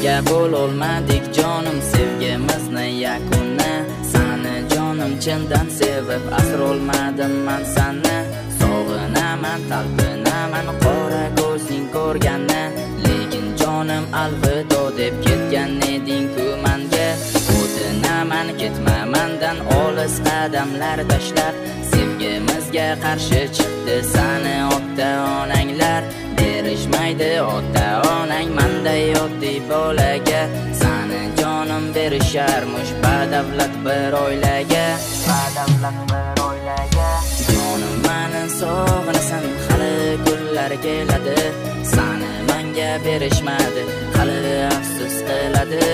birga bo'lolmadik jonim sevgimizni yakuna. Sani jonim chindan sevib asrolmadim man sani. Sog'inaman talpinaman qora ko'zing ko'rganni lekin jonim alvido deb ketgan eding-ku manga. O'tinaman ketma mandan olis qadamlar tashlab. Sevgimizga qarshi chiqdi sani ota onanglar. Berishmaydi ota oddiy bolaga sani jonim berisharmish badavlat bir oilaga badavlat bir oilaga jonim mani sog'inasan hali kunlar keladi. Sani manga berishmadi hali afsus qiladi.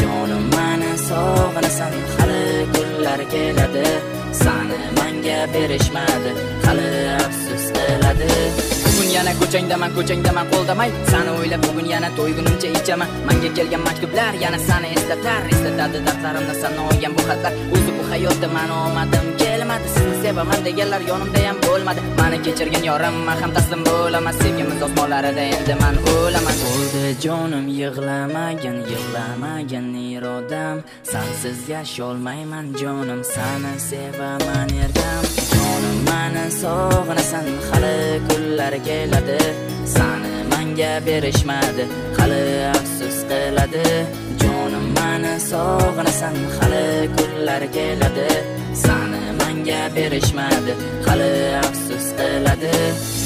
Jonim mani sog'inasan hali kunlar keladi. Sani manga berishmadi hali afsus qiladi yana ko'changdaman ko'changdaman qo'ldamay sani o'ylab bugun yana to'ygunimcha ichaman. Manga kelgan maktublar yana sani eslatar eslatadi dardlarimni sana olgan bu xatlar. O'zi bu hayotda mani omadim kelmadi. Sizni sevaman deganlar yonimda ham bo'lmadi. Mani kechirgin yorim man ham taslim bo'laman. Sevgimiz osmonlarida endi man o'laman. Bo'ldi jonim yig'lamagin yig'lamagin irodam sansiz yasholmayman jonim sani sevaman erdam. Sog'inasan hali kunlar keladi. Sani manga berishmadi hali afsus qiladi. Jonim mani sog'inasan hali kunlar keladi. Sani manga berishmadi hali afsus qiladi.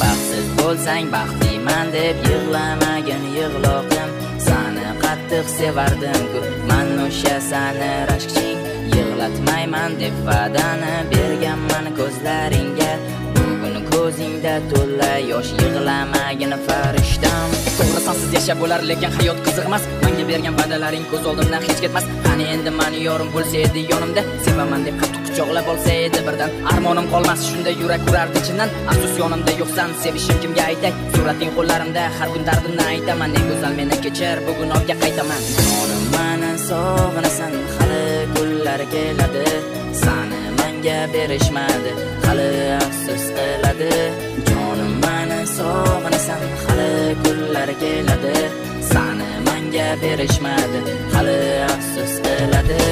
Baxtsiz bo'lsang baxtliman deb yig'lamagin yig'loqim. Sani qattiq sevardim-ku man o'sha sani rashkching. Yig'latmayman deb va'dani berganman ko'zlaringga. To'la yosh yig'lamagin farishtam. To'g'ri yashab bo'lar lekin hayot qiziqmas. Manga bergan va'dalaring ko'z oldimdan hech ketmas. Qani endi mani yorim bo'lsa edi yonimda sevaman deb qattiq quchoqlab olsa edi birdan. Armonim qolmas shunda yurak urardi chindan. Afsus yonimda yo'qsan sevishim kimga aytay? Surating qo'llarimda har kun dardimni aytaman. Ey go'zal meni kechir bugun gunohga qaytaman. Jonim mani sog'inasan hali kunlar keladi. Sani manga berishmadi hali afsus qiladi. Sog'inasan hali kunlar keladi. Sani manga berishmadi hali afsus qiladi.